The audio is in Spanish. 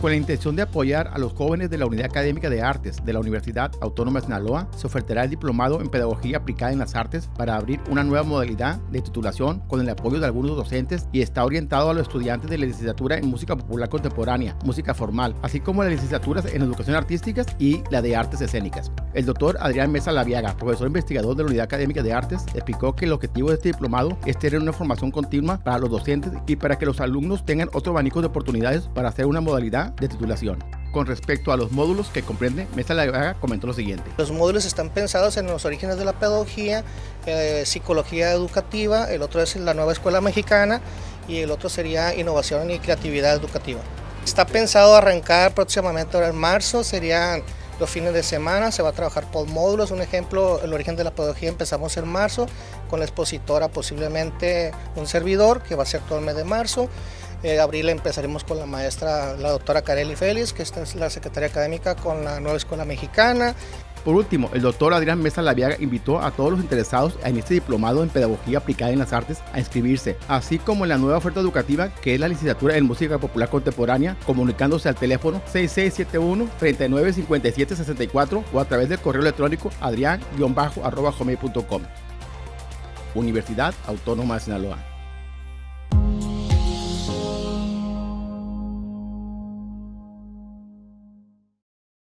Con la intención de apoyar a los jóvenes de la Unidad Académica de Artes de la Universidad Autónoma de Sinaloa, se ofertará el diplomado en Pedagogía aplicada en las artes para abrir una nueva modalidad de titulación con el apoyo de algunos docentes y está orientado a los estudiantes de la licenciatura en Música Popular Contemporánea, Música Formal, así como las licenciaturas en Educación Artística y la de Artes Escénicas. El doctor Adrián Mesa Laviaga, profesor investigador de la Unidad Académica de Artes, explicó que el objetivo de este diplomado es tener una formación continua para los docentes y para que los alumnos tengan otro abanico de oportunidades para hacer una modalidad de titulación. Con respecto a los módulos que comprende, Mesa Lagaga comentó lo siguiente. Los módulos están pensados en los orígenes de la pedagogía, eh, psicología educativa, el otro es la nueva escuela mexicana y el otro sería innovación y creatividad educativa. Está pensado arrancar próximamente ahora en marzo, serían los fines de semana, se va a trabajar por módulos, un ejemplo, el origen de la pedagogía empezamos en marzo, con la expositora posiblemente un servidor, que va a ser todo el mes de marzo, eh, abril empezaremos con la maestra, la doctora Carely Félix, que esta es la secretaria académica con la nueva escuela mexicana. Por último, el doctor Adrián Mesa Laviaga invitó a todos los interesados en este diplomado en Pedagogía Aplicada en las Artes a inscribirse, así como en la nueva oferta educativa que es la licenciatura en Música Popular Contemporánea, comunicándose al teléfono 6671-395764 o a través del correo electrónico adrián-com. Universidad Autónoma de Sinaloa.